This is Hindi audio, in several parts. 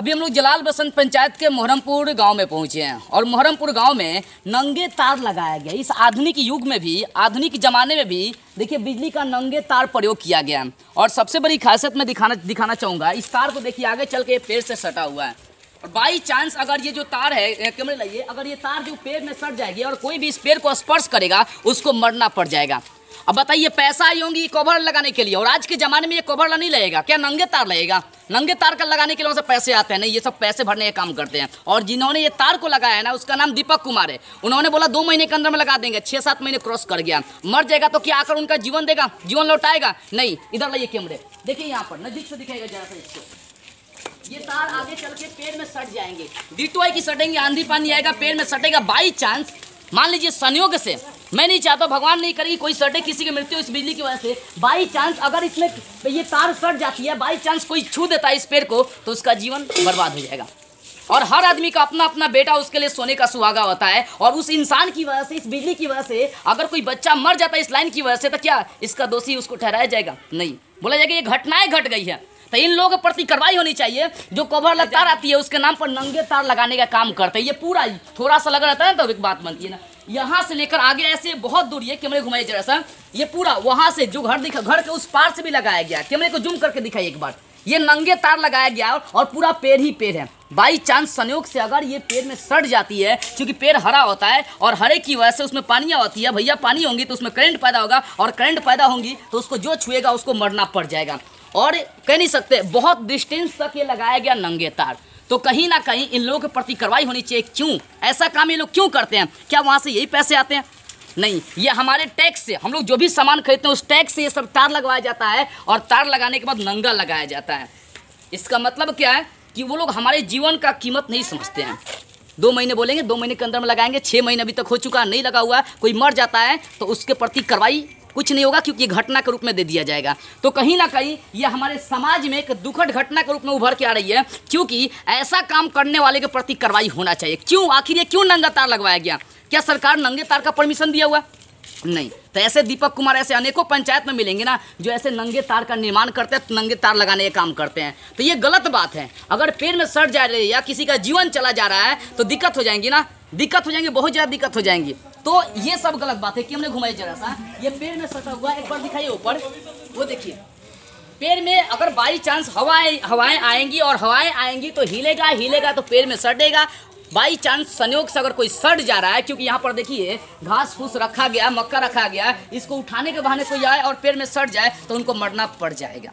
अभी हम लोग जलाल बसंत पंचायत के मोहरमपुर गाँव में पहुँचे हैं और मोहरमपुर गाँव में नंगे तार लगाया गया इस आधुनिक युग में भी, आधुनिक जमाने में भी, देखिए, बिजली का नंगे तार प्रयोग किया गया है। और सबसे बड़ी खासियत मैं दिखाना दिखाना चाहूँगा, इस तार को देखिए, आगे चल के पेड़ से सटा हुआ है। और बाई चांस अगर ये जो तार है कैमरे लाइए, अगर ये तार जो पेड़ में सट जाएगी और कोई भी इस पेड़ को स्पर्श करेगा, उसको मरना पड़ जाएगा। अब बताइए, पैसा आई होंगी कवर लगाने के लिए, और आज के ज़माने में ये कवर नहीं लगेगा, क्या नंगे तार लगेगा? नंगे तार का लगाने के लिए वहाँ से पैसे आते हैं, नहीं, ये सब पैसे भरने का काम करते हैं। और जिन्होंने ये तार को लगाया है ना, उसका नाम दीपक कुमार है। उन्होंने बोला, दो महीने के अंदर में लगा देंगे छः सात महीने क्रॉस कर गया। मर जाएगा तो क्या आकर उनका जीवन देगा? जीवन लौटाएगा? नहीं, इधर लाइए कैमरे। देखिए यहाँ पर नज़दीक से दिखाएगा जरा सा इसको। ये तार आगे चल के पेड़ में सट जाएँगे। डिटोई की सटेंगे, आंधी पानी आएगा, पेड़ में सटेगा बाई चांस मान लीजिए संयोग से। मैं नहीं चाहता, भगवान नहीं करेगी, कोई सटे किसी की मृत्यु इस बिजली की वजह से। बाई चांस अगर इसमें ये तार सट जाती है बाई चांस कोई छू देता है इस पेड़ को तो उसका जीवन बर्बाद हो जाएगा। और हर आदमी का अपना अपना बेटा, उसके लिए सोने का सुहागा होता है, और उस इंसान की वजह से, इस बिजली की वजह से, अगर कोई बच्चा मर जाता है इस लाइन की वजह से तो क्या इसका दोषी उसको ठहराया जाएगा? नहीं। बोला जाएगा, ये घटनाएँ घट गई है। तो इन लोगों के प्रति कार्रवाई होनी चाहिए, जो कवर लग तार आती है, उसके नाम पर नंगे तार लगाने का काम करते हैं। ये पूरा थोड़ा सा लग रहता है ना तो एक बात बनती है ना। यहाँ से लेकर आगे ऐसे बहुत दूर ये कैमरे घुमाइए जरा सा ये पूरा वहाँ से जो घर दिखा, घर के उस पार से भी लगाया गया कैमरे को जूम करके दिखाइए एक बार। ये नंगे तार लगाया गया और पूरा पेड़ ही पेड़ है। बाई चांस संयोग से अगर ये पेड़ में सड़ जाती है, क्योंकि पेड़ हरा होता है और हरे की वजह से उसमें पानियाँ होती है, भैया पानी होंगी तो उसमें करंट पैदा होगा और करंट पैदा होंगी तो उसको जो छुएगा उसको मरना पड़ जाएगा। और कह नहीं सकते, बहुत डिस्टेंस तक ये लगाया गया नंगे तार। तो कहीं ना कहीं इन लोगों के प्रति कार्रवाई होनी चाहिए। क्यों? ऐसा काम ये लोग क्यों करते हैं? क्या वहाँ से यही पैसे आते हैं? नहीं, ये हमारे टैक्स से, हम लोग जो भी सामान खरीदते हैं, उस टैक्स से ये सब तार लगवाया जाता है और तार लगाने के बाद नंगा लगाया जाता है। इसका मतलब क्या है कि वो लोग हमारे जीवन का कीमत नहीं समझते हैं। दो महीने बोलेंगे, दो महीने के अंदर में लगाएँगे छः महीने अभी तक हो चुका नहीं लगा हुआ कोई मर जाता है तो उसके प्रति कार्रवाई कुछ नहीं होगा क्योंकि घटना के रूप में दे दिया जाएगा। तो कहीं ना कहीं ये हमारे समाज में एक दुखद घटना के रूप में उभर के आ रही है, क्योंकि ऐसा काम करने वाले के प्रति कार्रवाई होना चाहिए। क्यों? आखिर ये क्यों नंगा तार लगवाया गया? क्या सरकार नंगे तार का परमिशन दिया हुआ? नहीं। तो ऐसे दीपक कुमार, ऐसे अनेकों पंचायत में मिलेंगे ना, जो ऐसे नंगे तार का निर्माण करते हैं तो नंगे तार लगाने का काम करते हैं। तो ये गलत बात है। अगर पेड़ में सड़ जा रही है या किसी का जीवन चला जा रहा है तो दिक्कत हो जाएँगी ना। दिक्कत हो जाएँगी, बहुत ज़्यादा दिक्कत हो जाएँगी। तो ये सब गलत बात है कि हमने घुमाई जरा सा। ये पेड़ में सटा हुआ एक बार दिखाइए ऊपर। वो देखिए। पेड़ में अगर बाई चांस हवाएँ हवाएँ आएँगी और हवाएँ आएँगी तो हिलेगा हिलेगा तो पेड़ में सटेगा। बाई चांस संयोग से अगर कोई सड़ जा रहा है, क्योंकि यहाँ पर देखिए, घास फूस रखा गया, मक्का रखा गया, इसको उठाने के बहाने कोई आए और पेड़ में सड़ जाए तो उनको मरना पड़ जाएगा।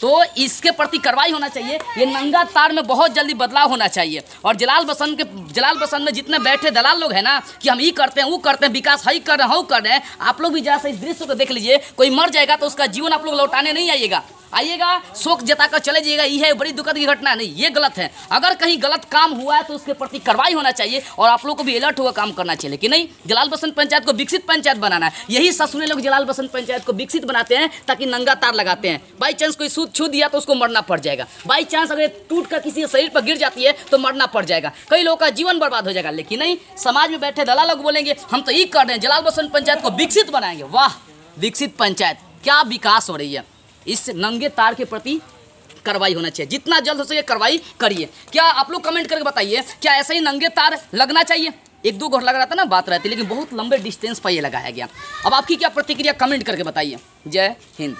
तो इसके प्रति कार्रवाई होना चाहिए। ये नंगा तार में बहुत जल्दी बदलाव होना चाहिए। और जलाल बसंत के जलाल बसंत में जितने बैठे दलाल लोग हैं ना, कि हम ये करते हैं, वो करते हैं, विकास हई कर रहे हैं वो कर रहे हैं, आप लोग भी जरा सा इस दृश्य को देख लीजिए। कोई मर जाएगा तो उसका जीवन आप लोग लौटाने नहीं आइएगा। आइएगा, शोक जताकर चले जाइएगा ये है बड़ी दुखद की घटना नहीं, ये गलत है। अगर कहीं गलत काम हुआ है तो उसके प्रति कार्रवाई होना चाहिए और आप लोग को भी अलर्ट हुआ काम करना चाहिए। कि नहीं, जलाल बसंत पंचायत को विकसित पंचायत बनाना है। यही ससुरे लोग जलाल बसंत पंचायत को विकसित बनाते हैं, ताकि नंगा तार लगाते हैं। बाई चांस कोई सूद छू दिया तो उसको मरना पड़ जाएगा। बाई चांस अगर टूट कर किसी शरीर पर गिर जाती है तो मरना पड़ जाएगा। कई लोगों का जीवन बर्बाद हो जाएगा, लेकिन नहीं, समाज में बैठे दलाल लोग बोलेंगे, हम तो ये कर रहे हैं, जलाल बसंत पंचायत को विकसित बनाएँगे। वाह, विकसित पंचायत, क्या विकास हो रही है। इस नंगे तार के प्रति कार्रवाई होना चाहिए। जितना जल्द हो सके कार्रवाई करिए। क्या आप लोग कमेंट करके बताइए, क्या ऐसे ही नंगे तार लगना चाहिए? एक दो घर लग रहा था ना, बात रहती, लेकिन बहुत लंबे डिस्टेंस पर ये लगाया गया। अब आपकी क्या प्रतिक्रिया कमेंट करके बताइए। जय हिंद।